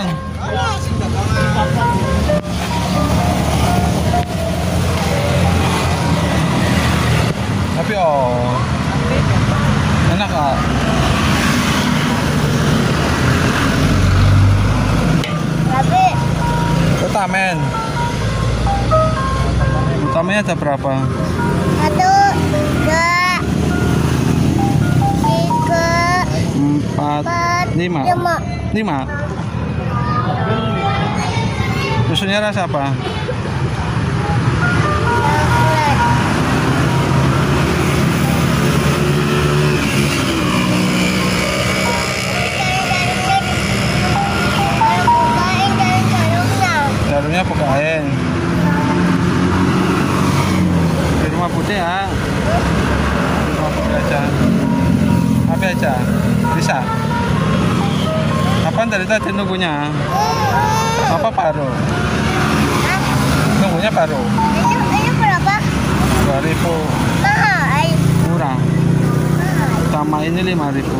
lang. Tapi oh. Enak ah. Tapi Utamen. Utamanya ada berapa? satu, dua, tiga, Empat, empat, lima. lima. Lima. Susunya rasa apa? Jarumnya bukain. Di rumah putih ya. Di rumah putih aja. Apa aja? Bisa. Dari tadi nunggunya? Apa paruh? Hah? Nunggunya paruh. Ini, ini berapa? 2000 Mahal. murah. Mahal. Sama ini 5000